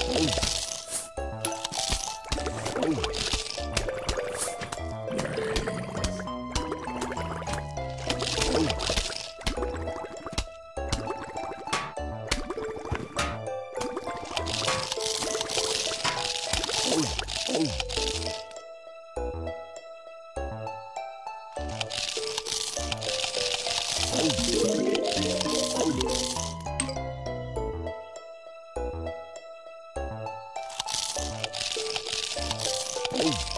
Oh, Oh.